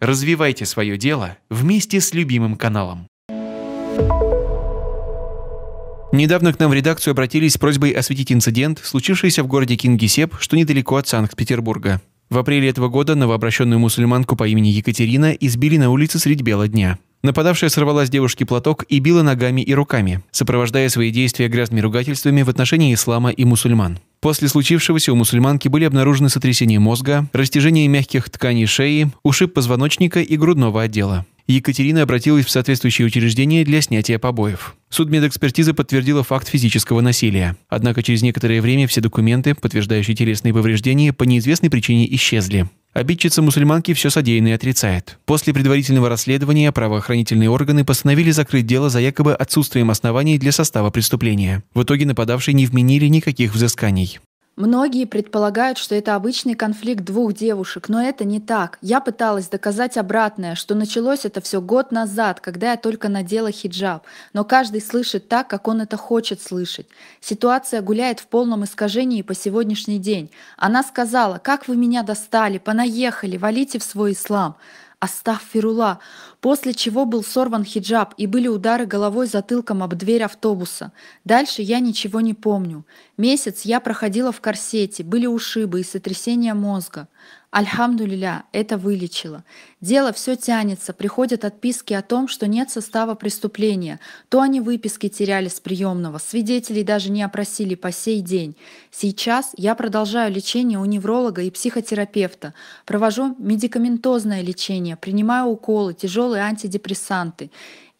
Развивайте свое дело вместе с любимым каналом. Недавно к нам в редакцию обратились с просьбой осветить инцидент, случившийся в городе Кингисепп, что недалеко от Санкт-Петербурга. В апреле этого года новообращенную мусульманку по имени Екатерина избили на улице средь бела дня. Нападавшая сорвала с девушки платок и била ногами и руками, сопровождая свои действия грязными ругательствами в отношении ислама и мусульман. После случившегося у мусульманки были обнаружены сотрясение мозга, растяжение мягких тканей шеи, ушиб позвоночника и грудного отдела. Екатерина обратилась в соответствующее учреждение для снятия побоев. Судмедэкспертиза подтвердила факт физического насилия. Однако через некоторое время все документы, подтверждающие телесные повреждения, по неизвестной причине исчезли. Обидчица мусульманки все содеянное отрицает. После предварительного расследования правоохранительные органы постановили закрыть дело за якобы отсутствием оснований для состава преступления. В итоге нападавшие не вменили никаких взысканий. Многие предполагают, что это обычный конфликт двух девушек, но это не так. Я пыталась доказать обратное, что началось это все год назад, когда я только надела хиджаб. Но каждый слышит так, как он это хочет слышать. Ситуация гуляет в полном искажении по сегодняшний день. Она сказала, как вы меня достали, понаехали, валите в свой ислам. Астафирула, после чего был сорван хиджаб и были удары головой затылком об дверь автобуса. Дальше я ничего не помню. Месяц я проходила в корсете, были ушибы и сотрясение мозга. Альхамдулиля, это вылечило. Дело все тянется, приходят отписки о том, что нет состава преступления. То они выписки теряли с приемного, свидетелей даже не опросили по сей день. Сейчас я продолжаю лечение у невролога и психотерапевта, провожу медикаментозное лечение, принимаю уколы, тяжелые антидепрессанты.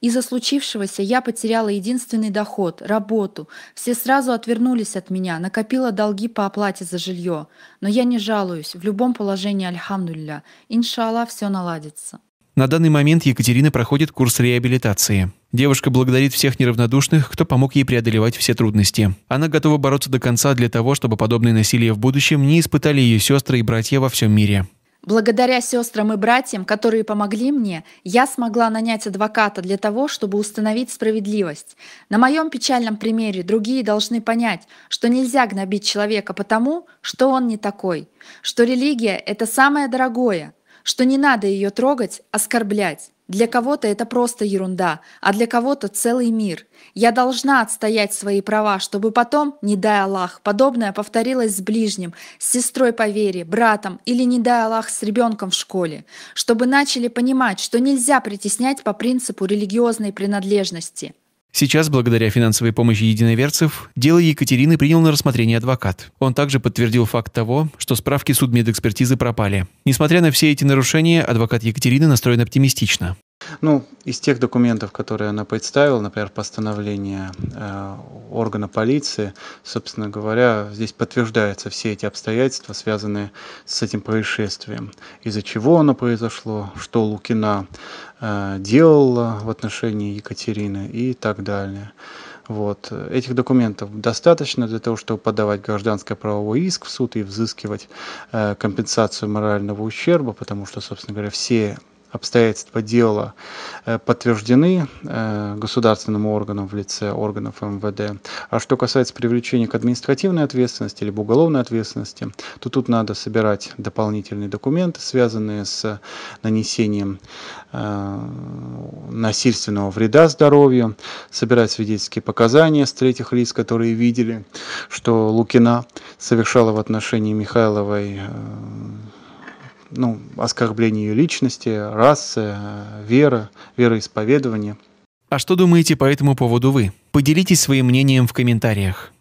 Из-за случившегося я потеряла единственный доход – работу. Все сразу отвернулись от меня, накопила долги по оплате за жилье. Но я не жалуюсь, в любом положении, альхамдулля. Иншаллах, все наладится. На данный момент Екатерина проходит курс реабилитации. Девушка благодарит всех неравнодушных, кто помог ей преодолевать все трудности. Она готова бороться до конца для того, чтобы подобное насилие в будущем не испытали ее сестры и братья во всем мире. Благодаря сестрам и братьям, которые помогли мне, я смогла нанять адвоката для того, чтобы установить справедливость. На моем печальном примере другие должны понять, что нельзя гнобить человека потому, что он не такой, что религия — это самое дорогое, что не надо ее трогать, оскорблять. Для кого-то это просто ерунда, а для кого-то целый мир. Я должна отстоять свои права, чтобы потом, не дай Аллах, подобное повторилось с ближним, с сестрой по вере, братом или, не дай Аллах, с ребенком в школе. Чтобы начали понимать, что нельзя притеснять по принципу религиозной принадлежности. Сейчас, благодаря финансовой помощи единоверцев, дело Екатерины принял на рассмотрение адвокат. Он также подтвердил факт того, что справки судмедэкспертизы пропали. Несмотря на все эти нарушения, адвокат Екатерины настроен оптимистично. Ну, из тех документов, которые она представила, например, постановление э, органа полиции, собственно говоря, здесь подтверждаются все эти обстоятельства, связанные с этим происшествием. Из-за чего оно произошло, что Лукина э, делала в отношении Екатерины и так далее. Вот. Этих документов достаточно для того, чтобы подавать гражданско-правовой иск в суд и взыскивать э, компенсацию морального ущерба, потому что, собственно говоря, все обстоятельства дела э, подтверждены э, государственным органом в лице органов МВД. А что касается привлечения к административной ответственности или уголовной ответственности, то тут надо собирать дополнительные документы, связанные с нанесением э, насильственного вреда здоровью, собирать свидетельские показания с третьих лиц, которые видели, что Лукина совершала в отношении Михайловой ну, оскорбление ее личности, расы, веры, вероисповедования. А что думаете по этому поводу вы? Поделитесь своим мнением в комментариях.